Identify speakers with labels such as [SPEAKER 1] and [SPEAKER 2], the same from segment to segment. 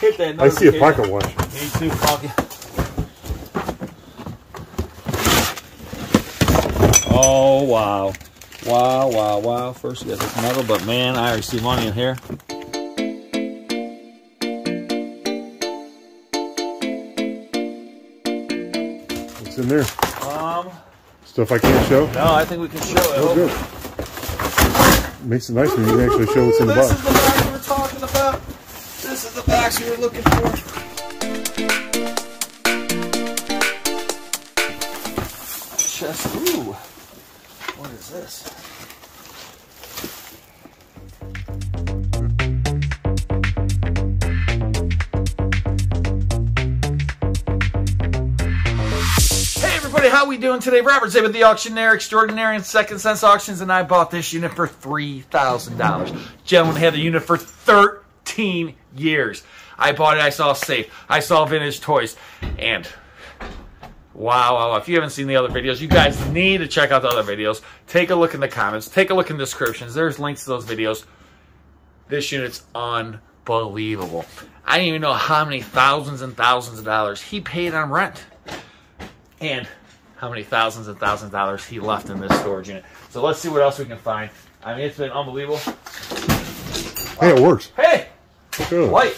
[SPEAKER 1] Hit that.
[SPEAKER 2] I see a pocket watch.
[SPEAKER 1] Me too, Funky. Oh wow, wow, wow, wow! First we got this metal, but man, I already see money in here.
[SPEAKER 2] What's in there?
[SPEAKER 1] Um,
[SPEAKER 2] Stuff I can't show.
[SPEAKER 1] no, I think we can show it.
[SPEAKER 2] Oh, good. Makes it nice when you can actually show what's in the
[SPEAKER 1] this
[SPEAKER 2] box.
[SPEAKER 1] is the box we were talking about. This is the box we were looking for. Chest. Ooh. What is this? Hey everybody, how we doing today? Robert Zay with the Auctioneer Extraordinary and Second Cents Auctions, and I bought this unit for $3,000. Gentleman had the unit for 13 years. I bought it, I saw safe, I saw vintage toys, and wow, wow, wow. if you haven't seen the other videos, you guys need to check out the other videos. Take a look in the comments, take a look in the descriptions. There's links to those videos. This unit's unbelievable. I don't even know how many thousands and thousands of dollars he paid on rent and how many thousands and thousands of dollars he left in this storage unit. So let's see what else we can find. I mean, it's been unbelievable.
[SPEAKER 2] Hey, it works.
[SPEAKER 1] Hey,
[SPEAKER 2] It.
[SPEAKER 1] light.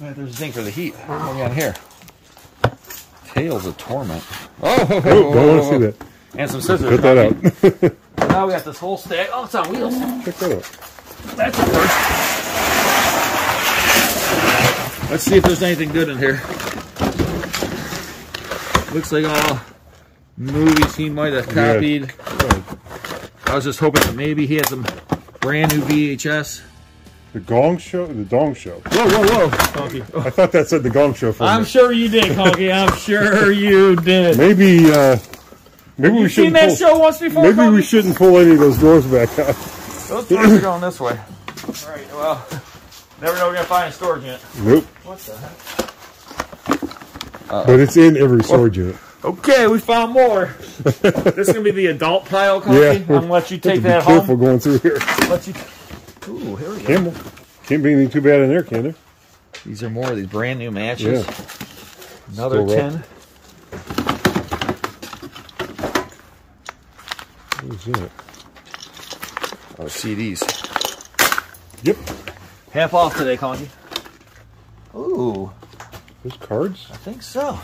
[SPEAKER 1] Man, there's thing for the heat. What we got here? Tales of Torment. Oh,
[SPEAKER 2] Oh, don't want to see that.
[SPEAKER 1] And some scissors.
[SPEAKER 2] Cut that out.
[SPEAKER 1] Now we got this whole stack. Oh, it's on wheels.
[SPEAKER 2] Check that out.
[SPEAKER 1] That's a first. Let's see if there's anything good in here. Looks like all movies he might have
[SPEAKER 2] Yeah.
[SPEAKER 1] copied. I was just hoping that maybe he had some brand new VHS.
[SPEAKER 2] The Gong Show? The Dong Show.
[SPEAKER 1] Whoa, whoa, whoa. Conky.
[SPEAKER 2] I thought that said the Gong Show for a
[SPEAKER 1] I'm
[SPEAKER 2] minute.
[SPEAKER 1] sure you did, Conky. I'm sure you did.
[SPEAKER 2] Maybe, uh, maybe we
[SPEAKER 1] You've seen
[SPEAKER 2] shouldn't
[SPEAKER 1] that
[SPEAKER 2] pull,
[SPEAKER 1] show once before,
[SPEAKER 2] maybe we shouldn't pull any of those doors back out.
[SPEAKER 1] Those doors are going this way. All right, well, never know we're going to find a storage unit.
[SPEAKER 2] Nope.
[SPEAKER 1] What the heck?
[SPEAKER 2] But it's in every storage unit.
[SPEAKER 1] Okay, we found more. this is gonna be the adult pile, Conky.
[SPEAKER 2] Yeah.
[SPEAKER 1] I'm gonna let you
[SPEAKER 2] Have to
[SPEAKER 1] take
[SPEAKER 2] be
[SPEAKER 1] that
[SPEAKER 2] careful
[SPEAKER 1] home.
[SPEAKER 2] going through here.
[SPEAKER 1] Let you. Ooh, here we go.
[SPEAKER 2] Campbell. Can't be anything too bad in there, can there?
[SPEAKER 1] These are more of these brand new matches.
[SPEAKER 2] Yeah.
[SPEAKER 1] Another
[SPEAKER 2] Still rough.
[SPEAKER 1] ten.
[SPEAKER 2] What's in it?
[SPEAKER 1] Oh, CDs.
[SPEAKER 2] Yep.
[SPEAKER 1] Half off today, Conky. Ooh,
[SPEAKER 2] Those cards?
[SPEAKER 1] I think so.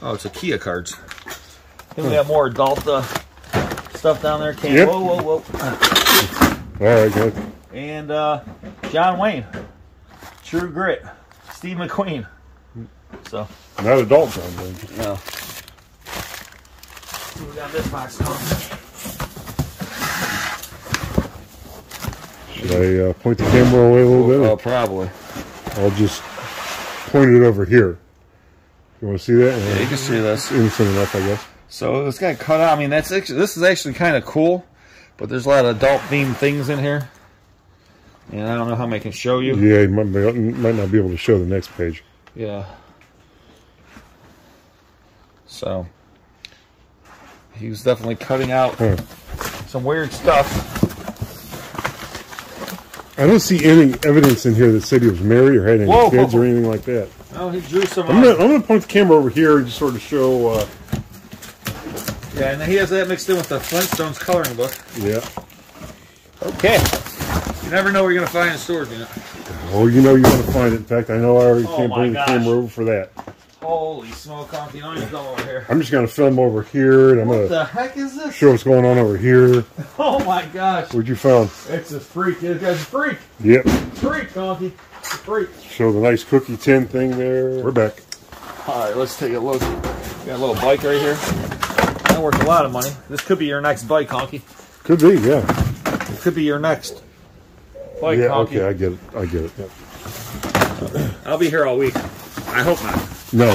[SPEAKER 1] Oh, it's a Kia cards. I think we got more adult uh, stuff down there. Can
[SPEAKER 2] Yep.
[SPEAKER 1] Whoa, whoa, whoa.
[SPEAKER 2] All right, good.
[SPEAKER 1] And uh, John Wayne, True Grit, Steve McQueen. So.
[SPEAKER 2] Not adult John Wayne.
[SPEAKER 1] No. We got this box coming.
[SPEAKER 2] Should I uh, point the camera away a little
[SPEAKER 1] Oh,
[SPEAKER 2] bit?
[SPEAKER 1] probably.
[SPEAKER 2] I'll just point it over here. You want to see that?
[SPEAKER 1] Yeah, you can see this.
[SPEAKER 2] Innocent enough, I guess.
[SPEAKER 1] So this got cut out. I mean, that's actually this is actually kind of cool, but there's a lot of adult themed things in here, and I don't know how many I can show you.
[SPEAKER 2] Yeah, you might, be, might not be able to show the next page.
[SPEAKER 1] Yeah. So he was definitely cutting out
[SPEAKER 2] Huh.
[SPEAKER 1] some weird stuff.
[SPEAKER 2] I don't see any evidence in here that said he was married or had any
[SPEAKER 1] Whoa,
[SPEAKER 2] kids
[SPEAKER 1] whoa,
[SPEAKER 2] or anything like that.
[SPEAKER 1] Oh, he drew some.
[SPEAKER 2] I'm gonna, I'm gonna point the camera over here and just sort of show. Uh,
[SPEAKER 1] yeah, and then he has that mixed in with the Flintstones coloring book.
[SPEAKER 2] yeah.
[SPEAKER 1] Okay. You never know where you're gonna find a storage unit.
[SPEAKER 2] Oh, you know you're gonna find it. In fact, I know I already
[SPEAKER 1] Oh
[SPEAKER 2] can't
[SPEAKER 1] my
[SPEAKER 2] bring the camera over for that.
[SPEAKER 1] Holy smoke, Conky, don't even go over here.
[SPEAKER 2] I'm just gonna film over here and I'm
[SPEAKER 1] What
[SPEAKER 2] gonna
[SPEAKER 1] the heck is this?
[SPEAKER 2] show what's going on over here.
[SPEAKER 1] Oh my gosh.
[SPEAKER 2] What'd you found?
[SPEAKER 1] It's a freak. This guy's a freak.
[SPEAKER 2] Yep.
[SPEAKER 1] Freak, Conky. It's a freak.
[SPEAKER 2] Show the nice cookie tin thing there. We're back.
[SPEAKER 1] Alright, let's take a look. We got a little bike right here. That worth a lot of money. This could be your next bike, Conky.
[SPEAKER 2] Could be, yeah.
[SPEAKER 1] It could be your next bike,
[SPEAKER 2] yeah.
[SPEAKER 1] Conky.
[SPEAKER 2] Okay, I get it. I get it. Yep.
[SPEAKER 1] I'll be here all week. I hope not.
[SPEAKER 2] No,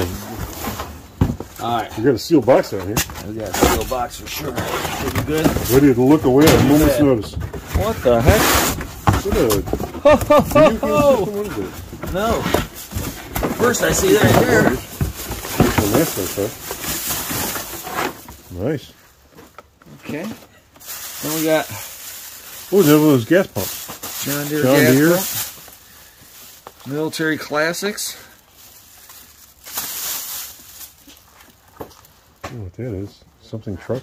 [SPEAKER 1] Alright.
[SPEAKER 2] we got a sealed box down here.
[SPEAKER 1] We got a steel box for sure. Be good.
[SPEAKER 2] Ready to look away at a moment's notice.
[SPEAKER 1] What the heck?
[SPEAKER 2] What a
[SPEAKER 1] Ho, ho, ho, ho.
[SPEAKER 2] what is it?
[SPEAKER 1] No. First I see that here.
[SPEAKER 2] That's nice, huh? Nice.
[SPEAKER 1] Okay. Then we got
[SPEAKER 2] Oh, another one of those gas pumps.
[SPEAKER 1] John Deere
[SPEAKER 2] John
[SPEAKER 1] gas
[SPEAKER 2] Deere.
[SPEAKER 1] pump. Military classics.
[SPEAKER 2] What that is. Something truck.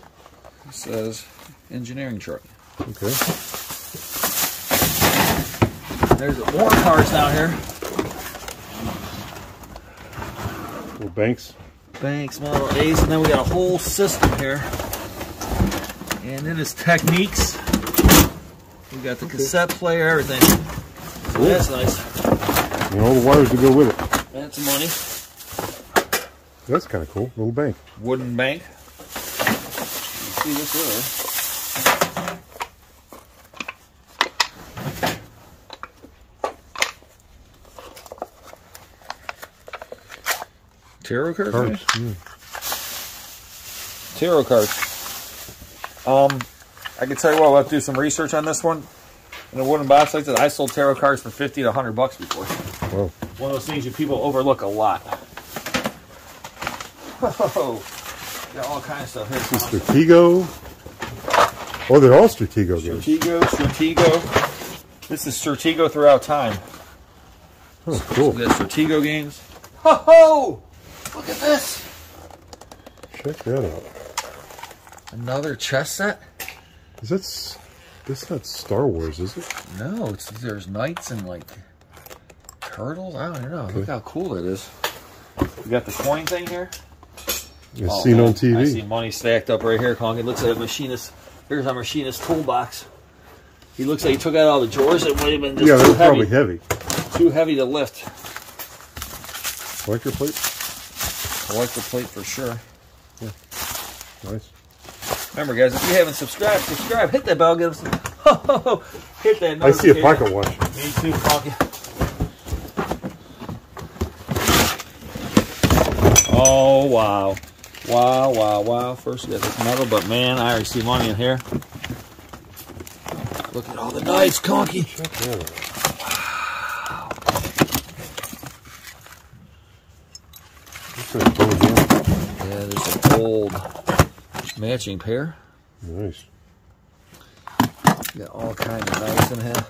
[SPEAKER 1] It says engineering truck.
[SPEAKER 2] Okay.
[SPEAKER 1] There's more cars down here.
[SPEAKER 2] Little banks.
[SPEAKER 1] Banks, Model A's, and then we got a whole system here. And then it is Technics. We got the cassette player, everything. So that's nice.
[SPEAKER 2] And all the wires to go with it.
[SPEAKER 1] That's money.
[SPEAKER 2] That's kind of cool. Little bank.
[SPEAKER 1] Wooden bank. Let's see this there. Tarot cards?
[SPEAKER 2] Cards. Yeah.
[SPEAKER 1] Tarot cards. Um, I can tell you what, we'll have to do some research on this one. In a wooden box like that, I sold tarot cards for 50 to 100 bucks before.
[SPEAKER 2] Wow.
[SPEAKER 1] One of those things you people overlook a lot. Oh, got all kinds of stuff here.
[SPEAKER 2] Stratego. Oh, they're all Stratego games.
[SPEAKER 1] Stratego, Stratego. This is Stratego throughout time.
[SPEAKER 2] Oh, cool.
[SPEAKER 1] We got Stratego games. Ho ho! Look at this.
[SPEAKER 2] Check that out.
[SPEAKER 1] Another chess set?
[SPEAKER 2] Is that? s- That's not Star Wars, is it?
[SPEAKER 1] No, it's there's knights and like turtles. I don't know. Look how cool it is. We got the coin thing here.
[SPEAKER 2] It's
[SPEAKER 1] Oh,
[SPEAKER 2] seen
[SPEAKER 1] man.
[SPEAKER 2] on TV.
[SPEAKER 1] I see money stacked up right here, Kong. It looks like a machinist. Here's our machinist toolbox. He looks like he took out all the drawers. It might have been just
[SPEAKER 2] yeah,
[SPEAKER 1] too
[SPEAKER 2] they're probably
[SPEAKER 1] heavy.
[SPEAKER 2] heavy.
[SPEAKER 1] Too heavy to lift.
[SPEAKER 2] Electric plate.
[SPEAKER 1] Electric plate for sure. Yeah.
[SPEAKER 2] Nice.
[SPEAKER 1] Remember, guys, if you haven't subscribed, subscribe. Hit that bell. Give us a hit that.
[SPEAKER 2] I see a pocket watch.
[SPEAKER 1] Me too, Funky. Oh wow, wow, wow, wow! First we got this metal, but man, I already see money in here. Look at all the knives, Conky.
[SPEAKER 2] Check that out. Looks like gold again.
[SPEAKER 1] Yeah, there's a gold matching pair.
[SPEAKER 2] Nice.
[SPEAKER 1] Got all kinds of nice in here.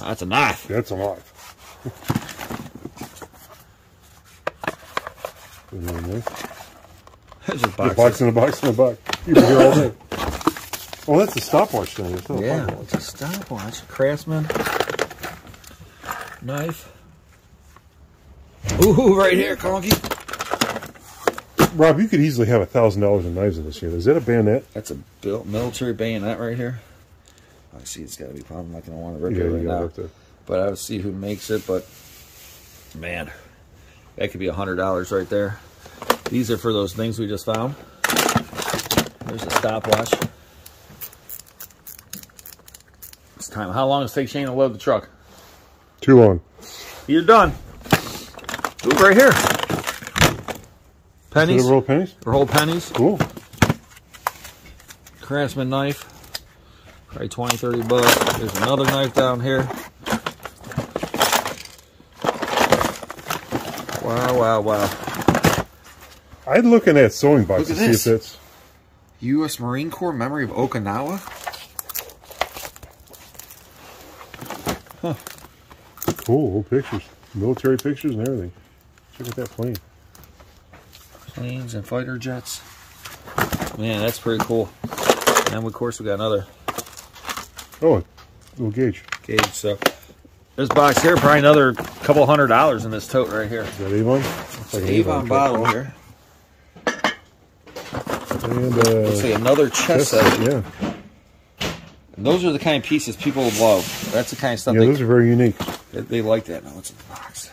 [SPEAKER 1] That's a knife.
[SPEAKER 2] That's a knife. Very nice.
[SPEAKER 1] There's a
[SPEAKER 2] The
[SPEAKER 1] box.
[SPEAKER 2] box in a box in a box. You can hear all day. Oh, that's a stopwatch thing. It's not a
[SPEAKER 1] Yeah,
[SPEAKER 2] pocket
[SPEAKER 1] it's a stopwatch. Craftsman. Knife. Ooh, right here, Conky.
[SPEAKER 2] Rob, you could easily have a thousand dollars in knives in this here. Is that a bayonet?
[SPEAKER 1] That's a built military bayonet right here. I see it's got to be probably not going to want to rip
[SPEAKER 2] Yeah,
[SPEAKER 1] it
[SPEAKER 2] you
[SPEAKER 1] right now.
[SPEAKER 2] it.
[SPEAKER 1] But I would see who makes it. But man, that could be a hundred dollars right there. These are for those things we just found. There's a stopwatch. It's time. How long does it take Shane to load the truck?
[SPEAKER 2] Too long.
[SPEAKER 1] You're done. Ooh, right here. Pennies.
[SPEAKER 2] rolled pennies?
[SPEAKER 1] Or whole pennies.
[SPEAKER 2] Cool.
[SPEAKER 1] Craftsman knife. Probably 20, 30 bucks. There's another knife down here. Wow, wow, wow.
[SPEAKER 2] I'd look in that sewing box
[SPEAKER 1] Look
[SPEAKER 2] to see
[SPEAKER 1] this.
[SPEAKER 2] if that's.
[SPEAKER 1] U.S. Marine Corps Memory of Okinawa.
[SPEAKER 2] Cool, old pictures. Military pictures and everything. Check out that plane.
[SPEAKER 1] Planes and fighter jets. Man, that's pretty cool. And of course, we got another
[SPEAKER 2] Oh, a little gauge.
[SPEAKER 1] gauge. So this box here, probably another couple hundred dollars in this tote right here.
[SPEAKER 2] Is that Avon? Looks like
[SPEAKER 1] Avon
[SPEAKER 2] truck.
[SPEAKER 1] bottle here.
[SPEAKER 2] And uh, Looks
[SPEAKER 1] like another chest set.
[SPEAKER 2] yeah,
[SPEAKER 1] And those are the kind of pieces people love. That's the kind of stuff
[SPEAKER 2] yeah, those are very unique.
[SPEAKER 1] They, they like. That now, what's in the box?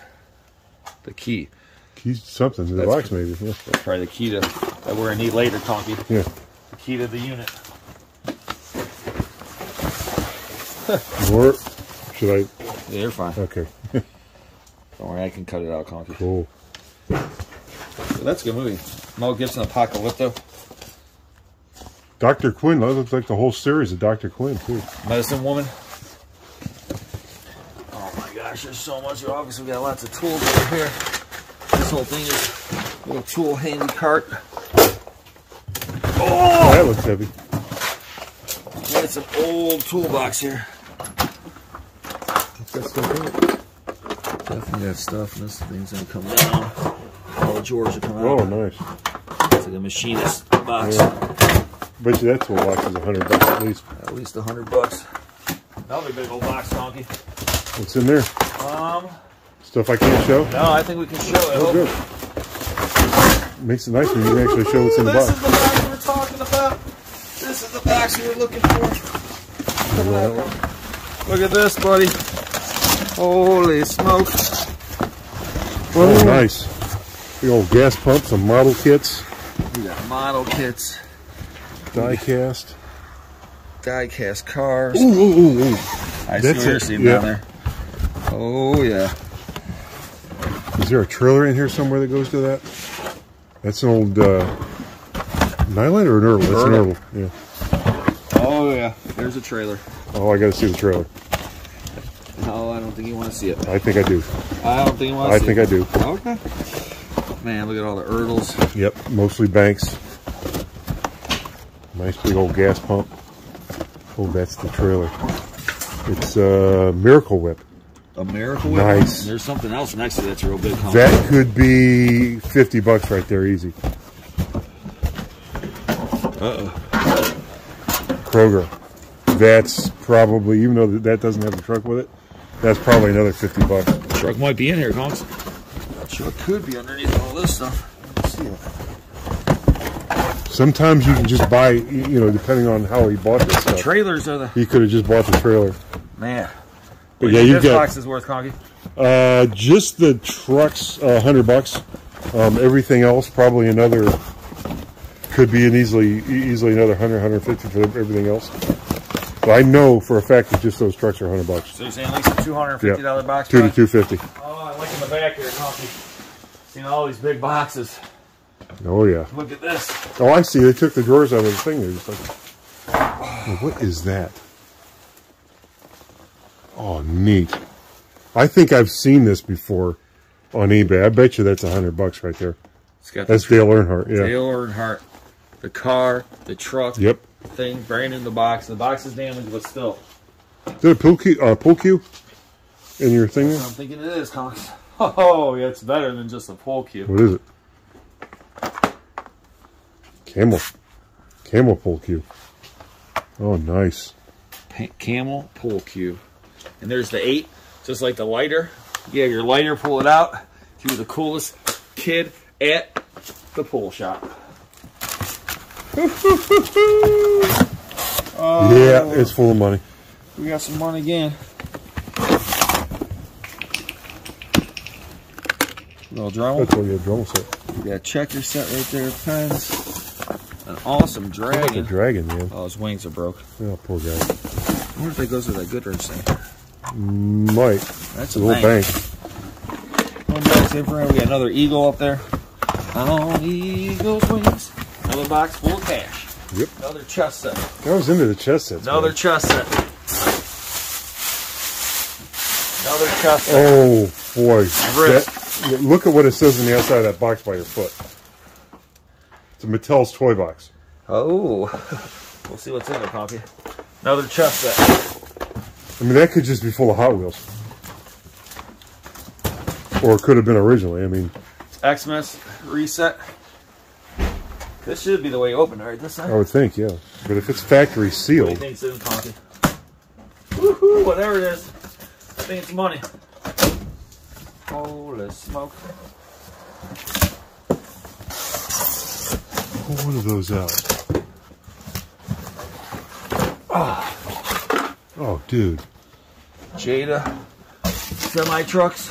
[SPEAKER 1] The key.
[SPEAKER 2] Keys, something in the
[SPEAKER 1] That's
[SPEAKER 2] box maybe. Yeah.
[SPEAKER 1] That's probably the key to that we're gonna need later, Conky.
[SPEAKER 2] yeah.
[SPEAKER 1] The key to the unit.
[SPEAKER 2] Or should I?
[SPEAKER 1] Yeah, you're fine.
[SPEAKER 2] Okay,
[SPEAKER 1] Don't worry, I can cut it out, Conky.
[SPEAKER 2] cool.
[SPEAKER 1] So that's a good movie. Mel Gibson, Apocalypto,
[SPEAKER 2] Doctor Quinn. That looks like the whole series of Doctor Quinn too.
[SPEAKER 1] Medicine Woman. Oh my gosh, there's so much. Obviously, we got lots of tools over here. This whole thing is a little tool handy cart. Oh!
[SPEAKER 2] that looks heavy.
[SPEAKER 1] It's an old toolbox here.
[SPEAKER 2] Got stuff in it.
[SPEAKER 1] Definitely got stuff, and this thing's gonna come down. All the drawers will come out.
[SPEAKER 2] Oh, nice.
[SPEAKER 1] It's like a machinist box.
[SPEAKER 2] Yeah. Bet you that toolbox is hundred bucks at least.
[SPEAKER 1] At least hundred bucks. That'll be a big old box, donkey.
[SPEAKER 2] What's in there?
[SPEAKER 1] Um,
[SPEAKER 2] Stuff I can't show?
[SPEAKER 1] no, I think we can show it.
[SPEAKER 2] Oh, good. Makes it nice when you can actually show what's in the box.
[SPEAKER 1] this is the box we were talking about. This is the box we were looking for. Look at this, buddy. Holy smoke.
[SPEAKER 2] Oh, nice. The old gas pump, some model kits,
[SPEAKER 1] We got model kits,
[SPEAKER 2] die cast.
[SPEAKER 1] die cast cars.
[SPEAKER 2] Ooh, ooh, ooh, ooh.
[SPEAKER 1] I see
[SPEAKER 2] That's
[SPEAKER 1] you're
[SPEAKER 2] it, yeah.
[SPEAKER 1] Oh, yeah.
[SPEAKER 2] Is there a trailer in here somewhere that goes to that? That's an old uh, Nylint or an Ertl? That's an. Ertl. Yeah.
[SPEAKER 1] Oh, yeah. There's a trailer.
[SPEAKER 2] Oh, I got to see the trailer.
[SPEAKER 1] No, I don't think you want to see it.
[SPEAKER 2] I think I do.
[SPEAKER 1] I don't think you want to
[SPEAKER 2] I
[SPEAKER 1] see
[SPEAKER 2] think
[SPEAKER 1] it.
[SPEAKER 2] I do.
[SPEAKER 1] Okay. Man, look at all the Ertls.
[SPEAKER 2] Yep, mostly banks. Nice big old gas pump. Oh, that's the trailer. It's a uh, Miracle Whip.
[SPEAKER 1] A miracle whip.
[SPEAKER 2] Nice.
[SPEAKER 1] There's something else next to that's real big. Huh?
[SPEAKER 2] That could be 50 bucks right there, easy.
[SPEAKER 1] Uh-oh.
[SPEAKER 2] Kroger. That's probably, even though that doesn't have a truck with it, that's probably another 50 bucks.
[SPEAKER 1] Truck might be in here, Conks. Truck could be underneath all this stuff. Let's see.
[SPEAKER 2] Sometimes you can just buy, you you know, depending on how he bought this stuff.
[SPEAKER 1] Trailers are the
[SPEAKER 2] He could have just bought the trailer.
[SPEAKER 1] man.
[SPEAKER 2] But
[SPEAKER 1] What
[SPEAKER 2] yeah, you
[SPEAKER 1] this
[SPEAKER 2] get
[SPEAKER 1] box is worth, Conky.
[SPEAKER 2] uh, just the trucks, uh, 100 bucks. Um, everything else, probably another, could be an easily, easily another 100, 150 for everything else. But I know for a fact that just those trucks are 100 bucks.
[SPEAKER 1] So you're saying at least a two hundred and fifty dollar box?
[SPEAKER 2] Two to 250.
[SPEAKER 1] Oh, I look in the back here, Conky. Seen all these big boxes.
[SPEAKER 2] Oh yeah.
[SPEAKER 1] Look at this.
[SPEAKER 2] Oh, I see. They took the drawers out of the thing. They're just like, oh, what is that? Oh, neat. I think I've seen this before on eBay. I bet you that's a hundred bucks right there.
[SPEAKER 1] It's got
[SPEAKER 2] That's Dale Earnhardt. Yeah.
[SPEAKER 1] Dale Earnhardt, the car, the truck,
[SPEAKER 2] Yep.
[SPEAKER 1] thing, brand in the box. The box is damaged, but still.
[SPEAKER 2] Is there a pool cue? Uh, pool cue in your thing?
[SPEAKER 1] I'm thinking it is, Conks. Oh, yeah, it's better than just a pole cue.
[SPEAKER 2] What is it? Camel. Camel pool cue. Oh, nice.
[SPEAKER 1] Camel pull cue. And there's the eight, just like the lighter. Yeah, your lighter, pull it out. You're the coolest kid at the pool shop.
[SPEAKER 2] Yeah, it's full of money.
[SPEAKER 1] We got some money again. Little Dremel.
[SPEAKER 2] That's what you have Dremel set.
[SPEAKER 1] We got a checker set right there, pens. An awesome
[SPEAKER 2] Like a
[SPEAKER 1] dragon.
[SPEAKER 2] dragon, man.
[SPEAKER 1] Oh, his wings are broke.
[SPEAKER 2] Oh, poor guy.
[SPEAKER 1] I wonder if that goes with that Goodrich thing.
[SPEAKER 2] Mm, Might.
[SPEAKER 1] That's a
[SPEAKER 2] little
[SPEAKER 1] bank.
[SPEAKER 2] bank.
[SPEAKER 1] One box in front. We got another eagle up there. On eagle's wings. Another box full of cash.
[SPEAKER 2] Yep.
[SPEAKER 1] Another chest set.
[SPEAKER 2] I was into the chest sets.
[SPEAKER 1] Another
[SPEAKER 2] man.
[SPEAKER 1] chest set. Another chest set.
[SPEAKER 2] Oh boy! That- look at what it says on the outside of that box by your foot. It's a Mattel's toy box.
[SPEAKER 1] Oh. We'll see what's in there, Poppy. Another chest set.
[SPEAKER 2] I mean, that could just be full of Hot Wheels, or it could have been originally. I mean,
[SPEAKER 1] Xmas reset. This should be the way you open it, right? This side?
[SPEAKER 2] I would think, yeah. But if it's factory
[SPEAKER 1] What do you
[SPEAKER 2] sealed,
[SPEAKER 1] think's? Woohoo! Whatever it is. I think it's money. Holy smoke.
[SPEAKER 2] pull one of those out. Ah. Oh, dude!
[SPEAKER 1] Jada. Semi trucks.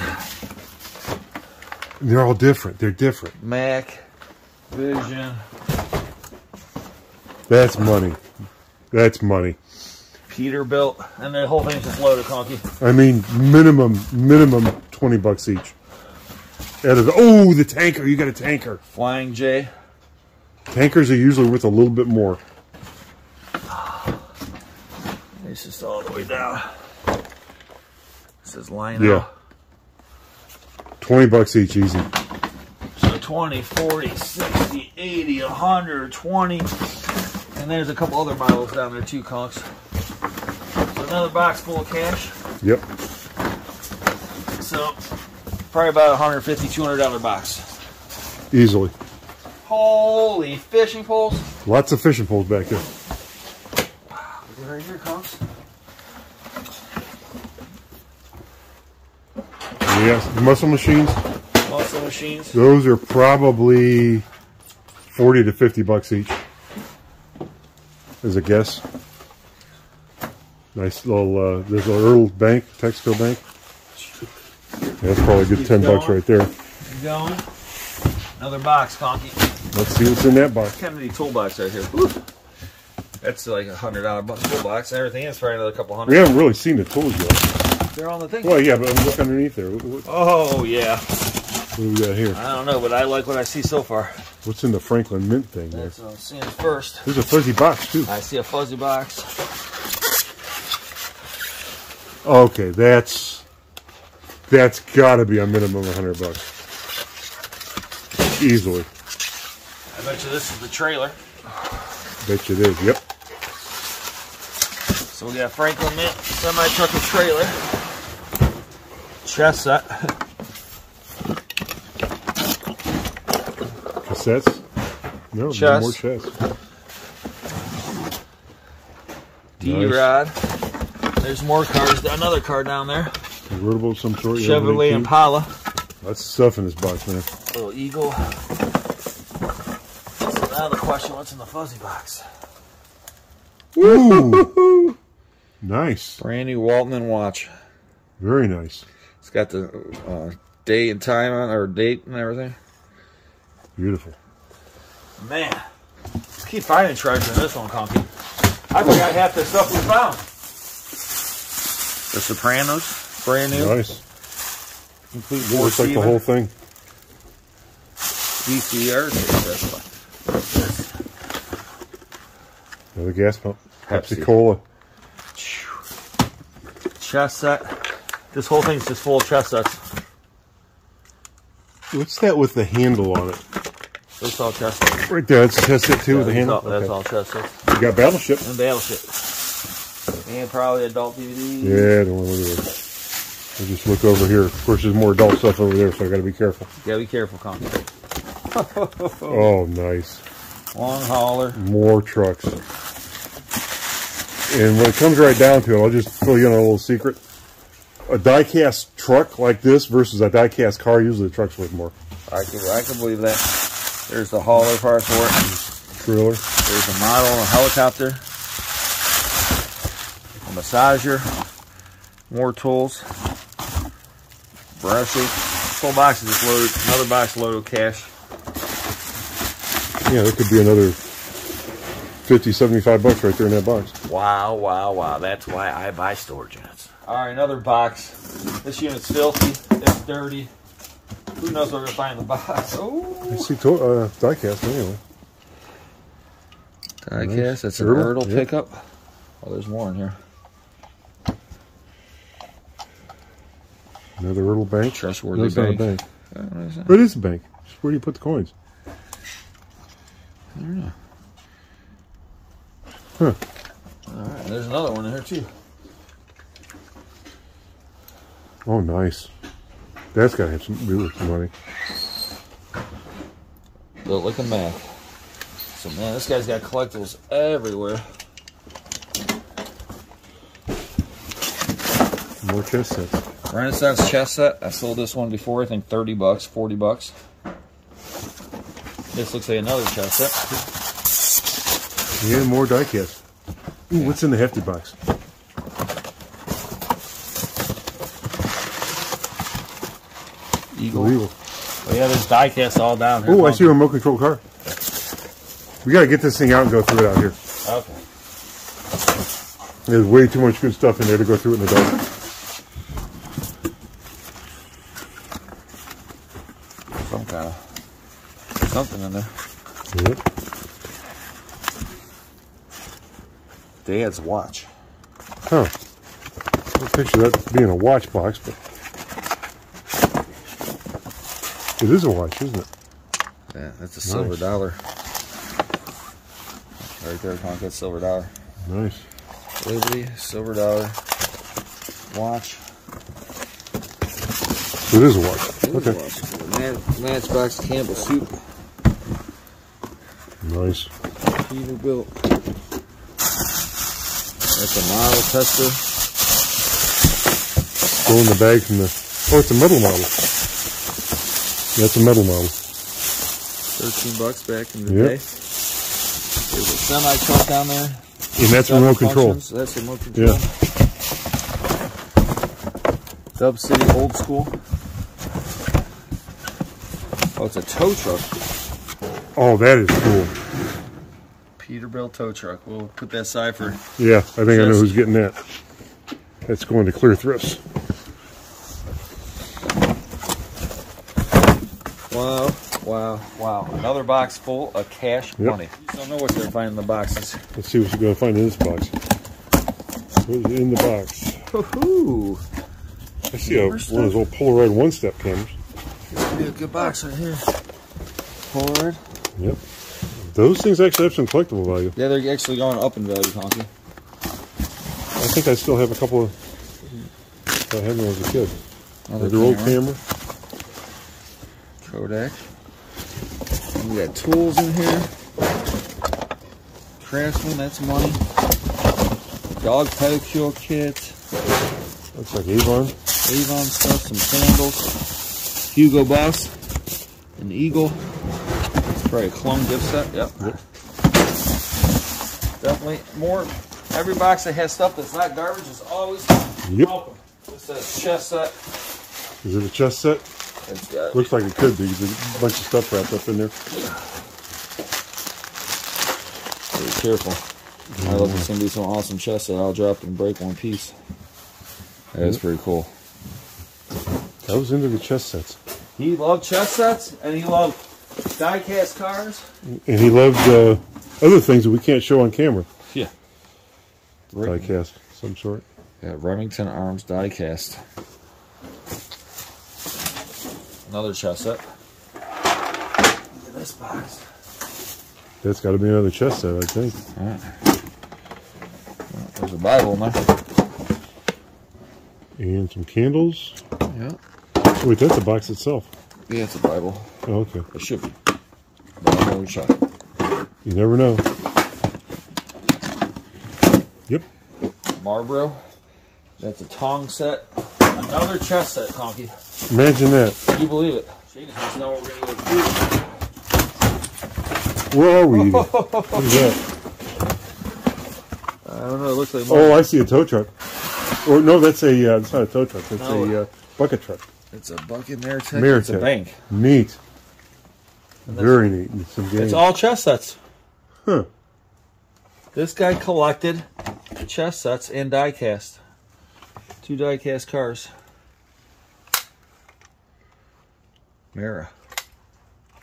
[SPEAKER 2] They're all different. They're different.
[SPEAKER 1] Mack. Vision.
[SPEAKER 2] That's money. That's money.
[SPEAKER 1] Peterbilt. And the whole thing's just loaded, Conky.
[SPEAKER 2] I mean, minimum, minimum twenty bucks each. Out of the, oh, the tanker! You got a tanker.
[SPEAKER 1] Flying J.
[SPEAKER 2] Tankers are usually worth a little bit more.
[SPEAKER 1] It's just all the way down. It says line
[SPEAKER 2] Yeah.
[SPEAKER 1] out.
[SPEAKER 2] 20 bucks each, easy.
[SPEAKER 1] So 20, 40, 60, 80, 120. And there's a couple other models down there too, conks. So another box full of cash.
[SPEAKER 2] Yep.
[SPEAKER 1] So probably about a 150 200 dollar box.
[SPEAKER 2] Easily.
[SPEAKER 1] Holy fishing poles!
[SPEAKER 2] Lots of fishing poles back there.
[SPEAKER 1] Right here, conks.
[SPEAKER 2] Yes, muscle machines.
[SPEAKER 1] Muscle machines.
[SPEAKER 2] Those are probably forty to fifty bucks each. As a guess. Nice little. Uh, there's a Ertl Bank, Texaco Bank. That's probably a good
[SPEAKER 1] Keep
[SPEAKER 2] ten bucks right there.
[SPEAKER 1] Keep going. Another box, conky.
[SPEAKER 2] Let's see what's in that box.
[SPEAKER 1] Kennedy toolbox right here. Woo. That's like a hundred dollar toolbox. And everything is probably another couple hundred.
[SPEAKER 2] We haven't really seen the tools yet.
[SPEAKER 1] They're on the thing.
[SPEAKER 2] Well, yeah, but look underneath there. What, what,
[SPEAKER 1] Oh yeah.
[SPEAKER 2] what do we got here?
[SPEAKER 1] I don't know, but I like what I see so far.
[SPEAKER 2] What's in the Franklin Mint thing there?
[SPEAKER 1] That's what I'm seeing first.
[SPEAKER 2] There's a fuzzy box too.
[SPEAKER 1] I see a fuzzy box.
[SPEAKER 2] Okay, that's that's got to be a minimum of hundred bucks, easily.
[SPEAKER 1] I bet you this is the trailer.
[SPEAKER 2] Bet you it is. Yep.
[SPEAKER 1] So we got Franklin Mint semi truck and trailer. Chest set.
[SPEAKER 2] Cassettes. No, no
[SPEAKER 1] Chess.
[SPEAKER 2] more chests.
[SPEAKER 1] D Rod. There's more cars. Another car down there.
[SPEAKER 2] Convertible of some sort.
[SPEAKER 1] Chevrolet. Impala.
[SPEAKER 2] Lots of stuff in this box, man.
[SPEAKER 1] Little Eagle. So now the question, what's in the fuzzy box?
[SPEAKER 2] Ooh, nice.
[SPEAKER 1] Brand new Waltham watch.
[SPEAKER 2] Very nice.
[SPEAKER 1] It's got the uh, date and time on, or date and everything.
[SPEAKER 2] Beautiful.
[SPEAKER 1] Man, let's keep finding treasure in this one, Conky. I forgot half the stuff we found. The Sopranos, brand new.
[SPEAKER 2] Nice.
[SPEAKER 1] Complete
[SPEAKER 2] It looks like the whole thing.
[SPEAKER 1] VCR.
[SPEAKER 2] Another gas pump.
[SPEAKER 1] Pepsi.
[SPEAKER 2] Pepsi Cola.
[SPEAKER 1] Chest set. This whole thing's just full of chest sets.
[SPEAKER 2] What's that with the handle on it?
[SPEAKER 1] That's all chest sets.
[SPEAKER 2] Right there. That's a test set too with the handle.
[SPEAKER 1] all, that's
[SPEAKER 2] Okay.
[SPEAKER 1] all chest sets.
[SPEAKER 2] You got Battleship.
[SPEAKER 1] And Battleship. And probably adult DVD.
[SPEAKER 2] Yeah, don't want to look at it. We'll just look over here. Of course, there's more adult stuff over there, so I got to be careful.
[SPEAKER 1] Gotta be careful, Conky.
[SPEAKER 2] Oh, nice.
[SPEAKER 1] Long hauler.
[SPEAKER 2] More trucks. And when it comes right down to it, I'll just fill you in on a little secret. A die-cast truck like this versus a die-cast car, usually the truck's worth more.
[SPEAKER 1] I can, I can believe that. There's the hauler part for it.
[SPEAKER 2] Trailer.
[SPEAKER 1] There's a model, a helicopter, a massager, more tools, brushes. Full box is just loaded. Another box loaded with cash.
[SPEAKER 2] Yeah, there could be another 50, 75 bucks right there in that box.
[SPEAKER 1] Wow, wow, wow. That's why I buy storage units. All right, another box. This unit's filthy. It's dirty. Who knows what we're going to find in the box? Oh.
[SPEAKER 2] I
[SPEAKER 1] Oh,
[SPEAKER 2] see to- uh, die-cast anyway.
[SPEAKER 1] I
[SPEAKER 2] Nice.
[SPEAKER 1] that's an
[SPEAKER 2] Turtle,
[SPEAKER 1] Ertl
[SPEAKER 2] yeah.
[SPEAKER 1] pickup. Oh, there's more in here.
[SPEAKER 2] Another little bank.
[SPEAKER 1] Trustworthy
[SPEAKER 2] No, it's not a
[SPEAKER 1] bank.
[SPEAKER 2] bank.
[SPEAKER 1] Uh, what is that?
[SPEAKER 2] But it is a bank. Just where do you put the coins?
[SPEAKER 1] All right, there's another one in here too.
[SPEAKER 2] Oh, nice. That's got to have some really some money.
[SPEAKER 1] Look, look at Mack. So man, this guy's got collectibles everywhere.
[SPEAKER 2] More chess sets.
[SPEAKER 1] Renaissance chess set. I sold this one before. I think thirty bucks, forty bucks. This looks like another chess set.
[SPEAKER 2] Yeah, more die-cast. Ooh, what's in the hefty box?
[SPEAKER 1] Eagle.
[SPEAKER 2] Eagle.
[SPEAKER 1] Oh yeah, there's diecast all down here.
[SPEAKER 2] Oh, I see a remote control car. We got to get this thing out and go through it out here.
[SPEAKER 1] Okay.
[SPEAKER 2] There's way too much good stuff in there to go through it in the dark.
[SPEAKER 1] Some kind of something in there.
[SPEAKER 2] Yep.
[SPEAKER 1] Dad's watch.
[SPEAKER 2] Huh. I picture that being a watch box, but it is a watch, isn't it?
[SPEAKER 1] Yeah, that's a silver dollar. Right there. That's silver dollar.
[SPEAKER 2] Nice.
[SPEAKER 1] Liberty, silver dollar. Watch.
[SPEAKER 2] It is a watch. Okay.
[SPEAKER 1] Man, Matchbox Campbell soup.
[SPEAKER 2] Nice.
[SPEAKER 1] Peterbilt. That's a model tester.
[SPEAKER 2] Go in the bag from the. Oh, it's a metal model. That's a metal model.
[SPEAKER 1] 13 bucks back in the
[SPEAKER 2] Yep.
[SPEAKER 1] day. There's a semi truck down there.
[SPEAKER 2] And that's remote control.
[SPEAKER 1] That's remote control.
[SPEAKER 2] Yeah.
[SPEAKER 1] Dub City old school. Oh, it's a tow truck.
[SPEAKER 2] Oh, that is cool.
[SPEAKER 1] Peterbilt tow truck. We'll put that aside for.
[SPEAKER 2] Yeah, I think I know who's getting that. That's going to Clear Thrifts.
[SPEAKER 1] Wow, wow, wow. Another box full of cash money. You don't know what they're finding in the boxes.
[SPEAKER 2] Let's see what you're going to find in this box. What is in the box?
[SPEAKER 1] Woohoo!
[SPEAKER 2] I see a, one of those old Polaroid one-step cameras.
[SPEAKER 1] Be a good box right here. Forward.
[SPEAKER 2] Yep. Those things actually have some collectible value.
[SPEAKER 1] Yeah, they're actually going up in value, Conky.
[SPEAKER 2] I think I still have a couple of. I had when I was a kid.
[SPEAKER 1] Another
[SPEAKER 2] Their old
[SPEAKER 1] camera.
[SPEAKER 2] camera.
[SPEAKER 1] Kodak. And we got tools in here. Craftsman, that's money. Dog pedicure kit.
[SPEAKER 2] Looks like Avon.
[SPEAKER 1] Avon stuff, some sandals. Hugo Boss. An eagle. Probably a clone gift set. Yep.
[SPEAKER 2] Yep.
[SPEAKER 1] Definitely more. Every box that has stuff that's not garbage is always
[SPEAKER 2] Yep.
[SPEAKER 1] welcome. This says chest set.
[SPEAKER 2] Is it a chest set?
[SPEAKER 1] It's got
[SPEAKER 2] Looks like it could be. There's a bunch of stuff wrapped up in there.
[SPEAKER 1] Be careful. I love it's gonna be some awesome chest that I'll drop and break one piece. That is pretty cool.
[SPEAKER 2] I was into the chest sets.
[SPEAKER 1] He loved chest sets and he loved die cast cars.
[SPEAKER 2] And he loved uh, other things that we can't show on camera.
[SPEAKER 1] Yeah.
[SPEAKER 2] Diecast, some sort.
[SPEAKER 1] Yeah, Remington Arms die cast. Another chest set. Look at this box.
[SPEAKER 2] That's got to be another chest set, I think.
[SPEAKER 1] Alright. There's a Bible in there.
[SPEAKER 2] And some candles.
[SPEAKER 1] Yeah.
[SPEAKER 2] Wait, that's the box itself.
[SPEAKER 1] Yeah, it's a Bible.
[SPEAKER 2] Oh, okay.
[SPEAKER 1] It should be. But I'm.
[SPEAKER 2] You never know. Yep.
[SPEAKER 1] Marlboro. That's a tong set. Another chest set, Conky.
[SPEAKER 2] Imagine that.
[SPEAKER 1] Can you believe it? She just know what we're gonna do.
[SPEAKER 2] Where are we? What is that?
[SPEAKER 1] I don't know. It looks like
[SPEAKER 2] Oh, I see a tow truck. Or no, that's a. Uh, it's not a tow truck. It's
[SPEAKER 1] No.
[SPEAKER 2] a uh, bucket truck.
[SPEAKER 1] It's a bucket Meritech.
[SPEAKER 2] Meritech.
[SPEAKER 1] It's a bank.
[SPEAKER 2] Neat. Very neat. And some games.
[SPEAKER 1] It's all chest sets.
[SPEAKER 2] Huh.
[SPEAKER 1] This guy collected chest sets and die cast. Two die cast cars. Mara.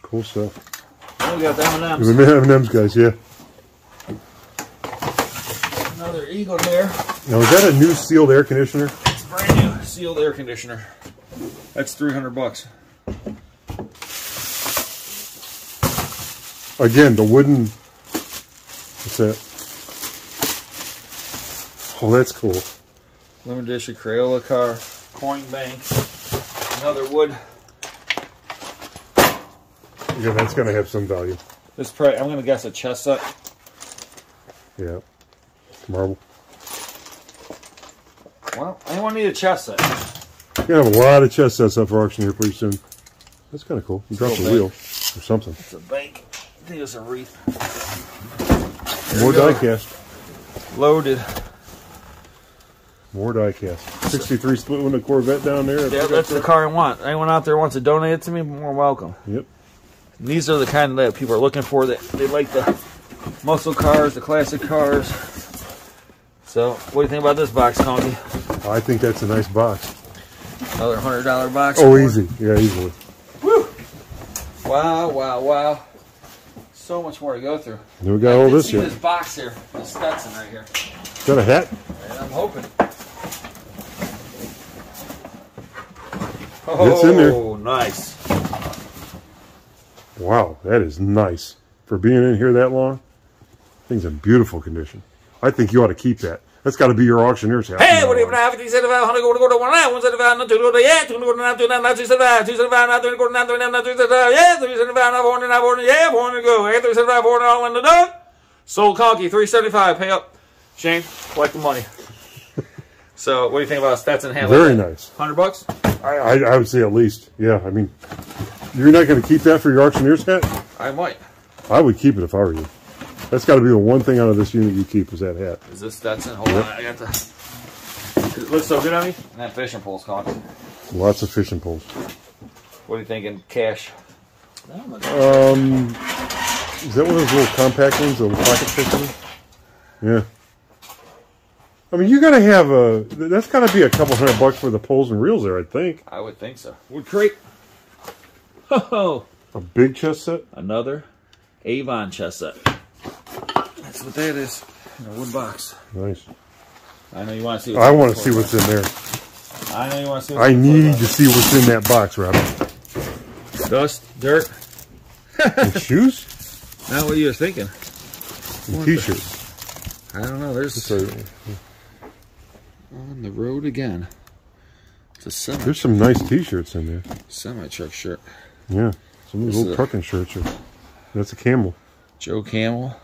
[SPEAKER 2] Cool stuff.
[SPEAKER 1] Oh, we got the M&Ms.
[SPEAKER 2] The M&M's guys, yeah.
[SPEAKER 1] Another Eagle there.
[SPEAKER 2] Now is that a new sealed air conditioner?
[SPEAKER 1] It's brand new sealed air conditioner. That's 300 bucks.
[SPEAKER 2] Again, the wooden. What's that? Oh, that's cool.
[SPEAKER 1] Limited issue Crayola car. Coin bank. Another wood.
[SPEAKER 2] Yeah, that's gonna have some value.
[SPEAKER 1] This probably, I'm gonna guess a chest set.
[SPEAKER 2] Yeah. Marble.
[SPEAKER 1] Well, anyone need a chest set?
[SPEAKER 2] You're gonna have a lot of chest sets up for auction here pretty soon. That's kind of cool. You dropped a wheel or something.
[SPEAKER 1] It's a bank. I think it's a wreath.
[SPEAKER 2] More
[SPEAKER 1] we go.
[SPEAKER 2] die cast.
[SPEAKER 1] Loaded.
[SPEAKER 2] More die cast. 63 split window Corvette down there.
[SPEAKER 1] Yeah, that's the car I want. Anyone out there wants to donate it to me, more welcome.
[SPEAKER 2] Yep.
[SPEAKER 1] And these are the kind that people are looking for. That they like the muscle cars, the classic cars. So, what do you think about this box, Conky?
[SPEAKER 2] I think that's a nice box.
[SPEAKER 1] Another hundred dollar box.
[SPEAKER 2] Oh, easy. Yeah, easily. Woo!
[SPEAKER 1] Wow, wow, wow. So much more to go through.
[SPEAKER 2] Then we got
[SPEAKER 1] I
[SPEAKER 2] all this here.
[SPEAKER 1] this box here, the Stetson right here.
[SPEAKER 2] Is that a hat?
[SPEAKER 1] And I'm hoping.
[SPEAKER 2] It's in there.
[SPEAKER 1] Oh, nice.
[SPEAKER 2] Wow, that is nice. For being in here that long, Thing's in beautiful condition. I think you ought to keep that. That's got to be your auctioneer's hat.
[SPEAKER 1] Hey, what do you uh, have? 50, 75, 100, go to go to 1, 175, not 2, go to, yeah, 2, go to 9, 2, 9, 275, 275, not 3, go to 9, 3, 9, 275, yeah, 375, not 400, not 400, yeah, 400, go, yeah, 375, 400, all in the dog. Sold Conky, 375, pay up. Shane, collect the money. so, what do you think about Stetson Hamlet?
[SPEAKER 2] Very nice.
[SPEAKER 1] 100 bucks?
[SPEAKER 2] I, I, I would say at least. Yeah, I mean, you're not going to keep that for your auctioneer's hat?
[SPEAKER 1] I might.
[SPEAKER 2] I would keep it if I were you. That's got to be the one thing out of this unit you keep is that hat.
[SPEAKER 1] Is this Stetson? Hold on, I got the. It looks so good on me. And that fishing pole's Conky.
[SPEAKER 2] Lots of fishing poles.
[SPEAKER 1] What are you thinking? Cash?
[SPEAKER 2] Um, is that one of those little compact ones, the little pocket fishing? Yeah. I mean, you got to have a. That's got to be a couple hundred bucks for the poles and reels there, I think.
[SPEAKER 1] I would think so. Wood crate. Oh,
[SPEAKER 2] A big chest set.
[SPEAKER 1] another Avon chest set. That's what that is. In a wood box.
[SPEAKER 2] Nice.
[SPEAKER 1] I know you want to see.
[SPEAKER 2] I want to see what's in there.
[SPEAKER 1] I know you want to see.
[SPEAKER 2] I need to see what's in that box, Robin.
[SPEAKER 1] dust, dirt.
[SPEAKER 2] And shoes
[SPEAKER 1] Not what you were thinking.
[SPEAKER 2] t-shirts.
[SPEAKER 1] I don't know. There's
[SPEAKER 2] So,
[SPEAKER 1] on the road again. It's a semi
[SPEAKER 2] there's some nice t-shirts in there.
[SPEAKER 1] semi truck shirt.
[SPEAKER 2] Yeah, some of
[SPEAKER 1] This
[SPEAKER 2] those
[SPEAKER 1] is
[SPEAKER 2] little trucking shirts. Are, that's a camel.
[SPEAKER 1] Joe Camel,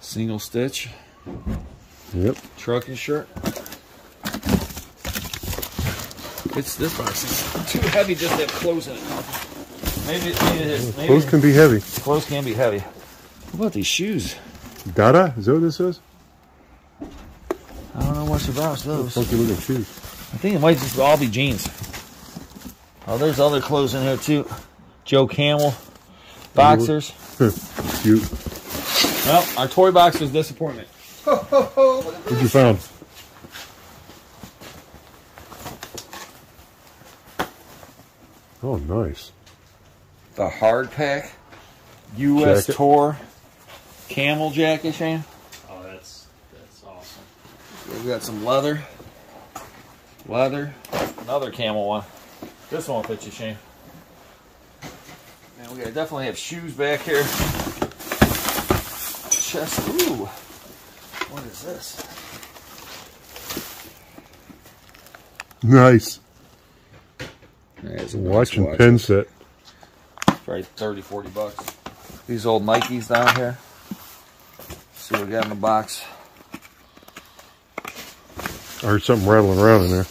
[SPEAKER 1] single stitch
[SPEAKER 2] Yep.
[SPEAKER 1] trucking shirt. It's this box is too heavy just to have clothes in it. Maybe, maybe it is. Maybe
[SPEAKER 2] Those can be heavy.
[SPEAKER 1] clothes can be heavy. What about these shoes?
[SPEAKER 2] Dada? Is that what this is?
[SPEAKER 1] I don't know much about those.
[SPEAKER 2] Funky looking shoes.
[SPEAKER 1] I think it might just all be jeans. Oh, there's other clothes in here too. Joe Camel, boxers.
[SPEAKER 2] Cute.
[SPEAKER 1] Well, our toy box was disappointment.
[SPEAKER 2] What'd you found? Oh, nice.
[SPEAKER 1] The hard pack, U.S.
[SPEAKER 2] Jacket.
[SPEAKER 1] Tour, camel jacket, Shane.
[SPEAKER 3] Oh, that's that's awesome.
[SPEAKER 1] We've got some leather, leather, another camel one. This one will fit you, Shane. And we gotta definitely have shoes back here. Chest. Ooh, what is this?
[SPEAKER 2] Nice.
[SPEAKER 1] There's a
[SPEAKER 2] Watch and
[SPEAKER 1] watch.
[SPEAKER 2] pen set.
[SPEAKER 1] Probably 30, 40 bucks. These old Nikes down here. see what we got in the box.
[SPEAKER 2] I heard something rattling around in there.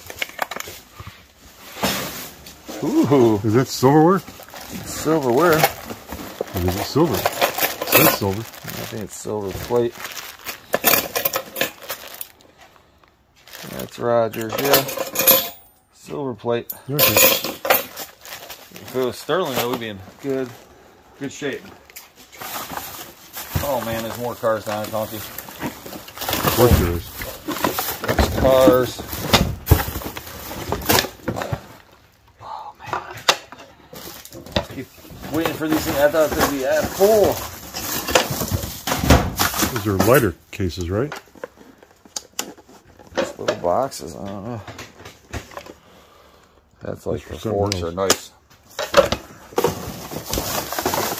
[SPEAKER 1] Ooh,
[SPEAKER 2] Is that silverware?
[SPEAKER 1] silverware.
[SPEAKER 2] Or is it silver? It says silver.
[SPEAKER 1] I think it's silver plate. That's Rogers, yeah. Silver plate.
[SPEAKER 2] Okay.
[SPEAKER 1] If it was sterling, though, we'd be in good, good shape. Oh man, there's more cars down here, Donkey.
[SPEAKER 2] Of course there is.
[SPEAKER 1] There's cars. Oh man. I Keep waiting for these things. I thought they'd be at full.
[SPEAKER 2] Those are lighter cases, right?
[SPEAKER 1] Just little boxes. I don't know. That's like
[SPEAKER 2] for
[SPEAKER 1] the forks
[SPEAKER 2] else.
[SPEAKER 1] are nice.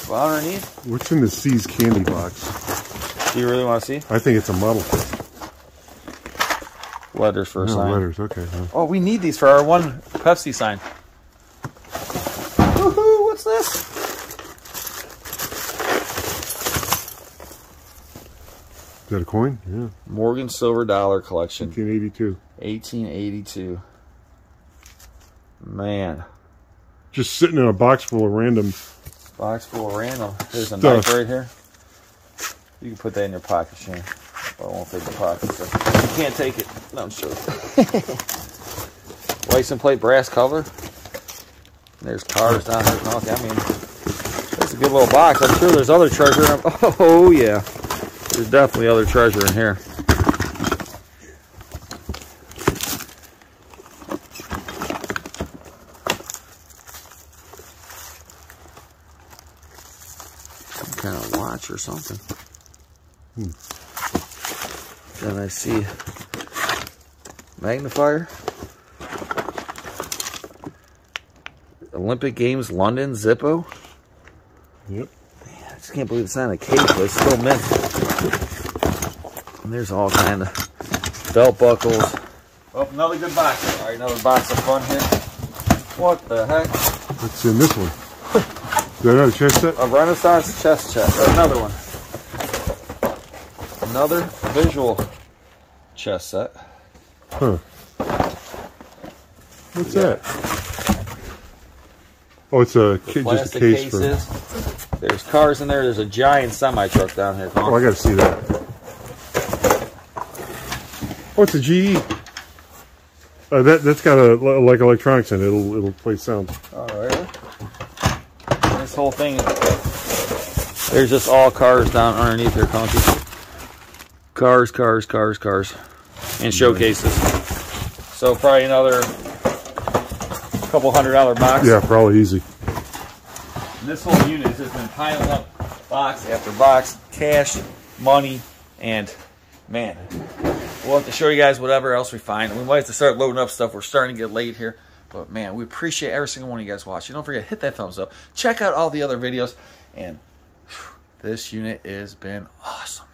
[SPEAKER 1] Well, underneath,
[SPEAKER 2] What's in the See's candy box?
[SPEAKER 1] do you really want to see?
[SPEAKER 2] I think it's a model kit.
[SPEAKER 1] Letters for a
[SPEAKER 2] No,
[SPEAKER 1] sign.
[SPEAKER 2] letters. Okay. huh.
[SPEAKER 1] Oh, we need these for our one Pepsi sign. Woohoo! What's this?
[SPEAKER 2] Is that a coin? Yeah.
[SPEAKER 1] Morgan Silver Dollar Collection,
[SPEAKER 2] 1882.
[SPEAKER 1] 1882. Man,
[SPEAKER 2] Just sitting in a box full of random.
[SPEAKER 1] box full of random. There's a
[SPEAKER 2] Stuff.
[SPEAKER 1] knife right here. You can put that in your pocket, Shane. But I won't take the pocket. So. You can't take it. No, I'm sure. License plate brass cover. There's cars down here. I mean, that's a good little box. I'm sure there's other treasure. In oh yeah, there's definitely other treasure in here. Some kind of watch or something. Hmm. Then I see magnifier. Olympic Games London Zippo.
[SPEAKER 2] Yep.
[SPEAKER 1] I just can't believe it's not in a case, but it's still mint. And there's all kind of belt buckles. Oh, another good box. All right, another box of fun here. What the heck?
[SPEAKER 2] What's in this one? Is that another chest set?
[SPEAKER 1] A Renaissance chest chest. Or another one. Another visual chest set.
[SPEAKER 2] Huh. What's that? Oh, it's a ca- just a
[SPEAKER 1] Plastic
[SPEAKER 2] case
[SPEAKER 1] cases.
[SPEAKER 2] for.
[SPEAKER 1] There's cars in there. There's a giant semi truck down here.
[SPEAKER 2] Oh, I got to see that. Oh, it's a GE. Uh, that that's got a like electronics in it. It'll it'll play sound.
[SPEAKER 1] All right. This whole thing, there's just all cars down underneath here, Conky. Cars, cars, cars, cars, and showcases. So probably another couple hundred dollar box.
[SPEAKER 2] Yeah, probably easy.
[SPEAKER 1] And this whole unit has just been piling up box after box, cash, money, and man, we'll have to show you guys whatever else we find. We might have to start loading up stuff. We're starting to get late here. But man, we appreciate every single one of you guys watching. Don't forget, to hit that thumbs up. Check out all the other videos. And this unit has been awesome.